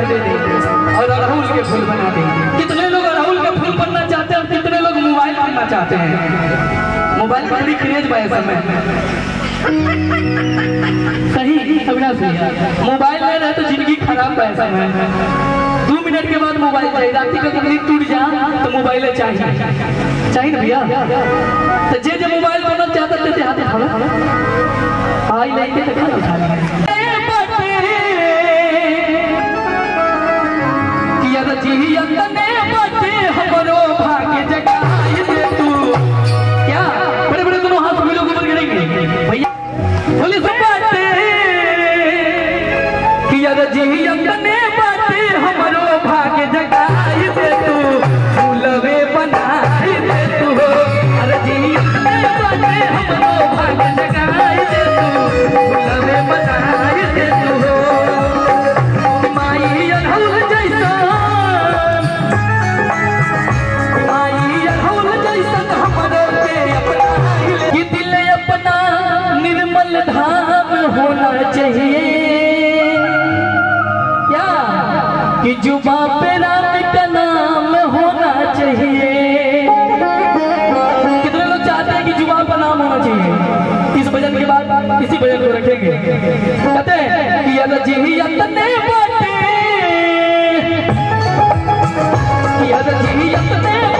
कर दे देंगे। और अड़हुल के फूल बना देंगे। कितने लोग अड़हुल का फूल बनना चाहते हैं और कितने लोग मोबाइल बनना चाहते हैं? मोबाइल पर भी क्रेज बाय समय सही अविनाश भैया मोबाइल में रहे तो ज़िंदगी खराब भाई समय दो मिनट के बाद मोबाइल चाहिए। रात का कभी टूट जा तो मोबाइल चाहिए। चाहिए ना भैया? तो जे जे मोबाइल बनना चाहते थे हाथ आई नहीं थे तो क्या उठा किया तो जियत ने बाटे हमरो कि जुबा पे राम का नाम होना चाहिए। कितने लोग चाहते हैं कि जुबा का नाम होना चाहिए? इस भजन के बाद इसी भजन को रखेंगे। कहते हैं कि यद ने बाटे। यद जिहियत ने